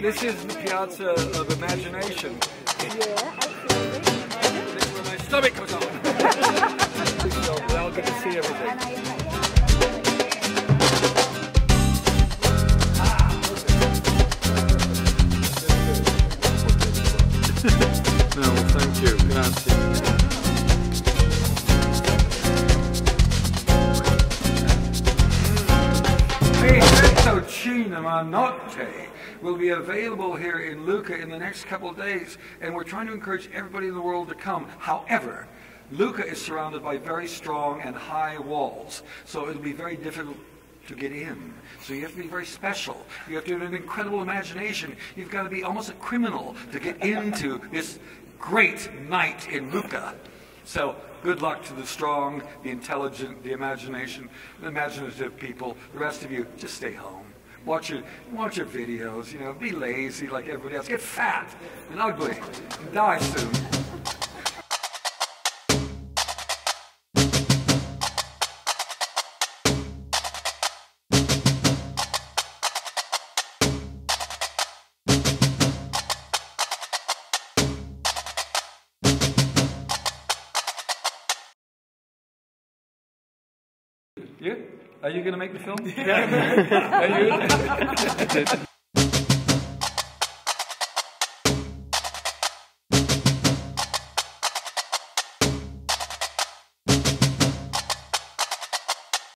This is the Piazza of Imagination. Yeah, absolutely. My stomach goes on. so we all get to see everything. No, thank you. Grazie. Effetto Cinema Notte will be available here in Lucca in the next couple of days, and we're trying to encourage everybody in the world to come. However, Lucca is surrounded by very strong and high walls, so it'll be very difficult to get in. So you have to be very special. You have to have an incredible imagination. You've got to be almost a criminal to get into this great night in Lucca. So good luck to the strong, the intelligent, the imagination, the imaginative people. The rest of you, just stay home. Watch your watch your videos. You know, be lazy like everybody else. Get fat and ugly and die soon. You? Are you going to make the film? Yeah. Are you?